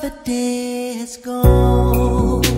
The day has gone.